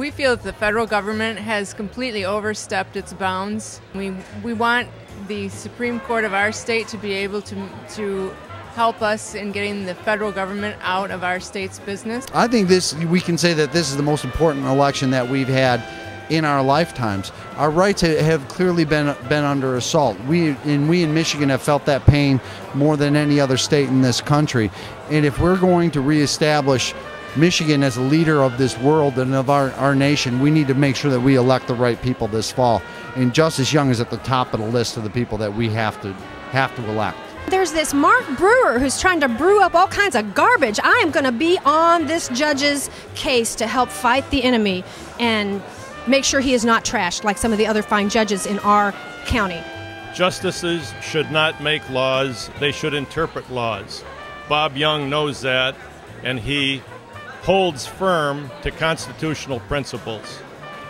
We feel that the federal government has completely overstepped its bounds. We, we want the Supreme Court of our state to be able to, to help us in getting the federal government out of our state's business. I think this we can say that this is the most important election that we've had in our lifetimes. Our rights have clearly been been under assault. We and we in Michigan have felt that pain more than any other state in this country. And if we're going to reestablish Michigan as a leader of this world and of our, our nation, we need to make sure that we elect the right people this fall. And Justice Young is at the top of the list of the people that we have to have to elect. There's this Mark Brewer who's trying to brew up all kinds of garbage. I am going to be on this judge's case to help fight the enemy and make sure he is not trashed like some of the other fine judges in our county. Justices should not make laws, they should interpret laws. Bob Young knows that, and he holds firm to constitutional principles.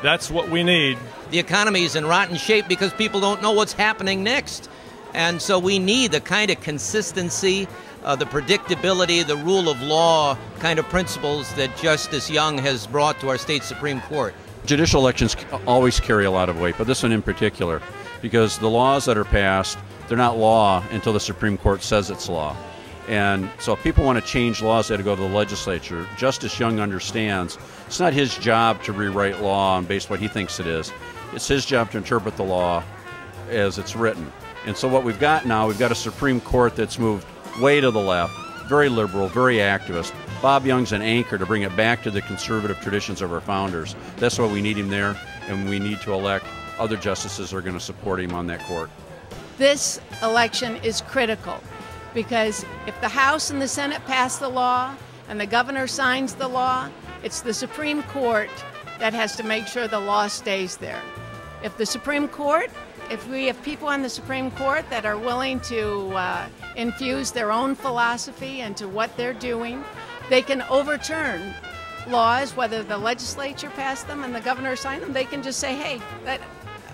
That's what we need. The economy is in rotten shape because people don't know what's happening next. And so we need the kind of consistency, uh, the predictability, the rule of law kind of principles that Justice Young has brought to our state Supreme Court. Judicial elections always carry a lot of weight, but this one in particular, because the laws that are passed, they're not law until the Supreme Court says it's law. And so if people want to change laws, they have to go to the legislature. Justice Young understands it's not his job to rewrite law and based what he thinks it is. It's his job to interpret the law as it's written. And so what we've got now, we've got a Supreme Court that's moved way to the left, very liberal, very activist. Bob Young's an anchor to bring it back to the conservative traditions of our founders. That's why we need him there, and we need to elect other justices that are going to support him on that court. This election is critical because if the House and the Senate pass the law and the governor signs the law, it's the Supreme Court that has to make sure the law stays there. If the Supreme Court if we have people on the Supreme Court that are willing to uh, infuse their own philosophy into what they're doing, they can overturn laws, whether the legislature passed them and the governor signed them. They can just say, "Hey, that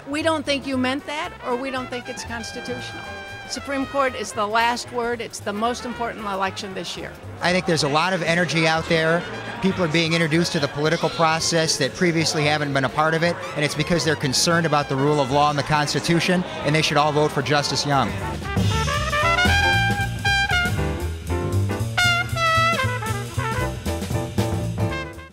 we don't think you meant that, or we don't think it's constitutional." Supreme Court is the last word. It's the most important election this year. I think there's a lot of energy out there. People are being introduced to the political process that previously haven't been a part of it, and it's because they're concerned about the rule of law and the Constitution, and they should all vote for Justice Young.